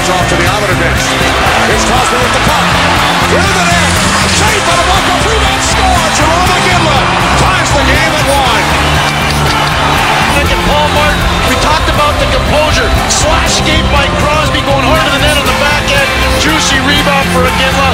Heads off to the Islander bench. Here's Crosby with the puck. Through the net. Saved by the Buckle. Through that score. Jarome Iginla ties the game at one. And Paul Martin, we talked about the composure. Slash skate by Crosby going hard to the net on the back end. Juicy rebound for Iginla.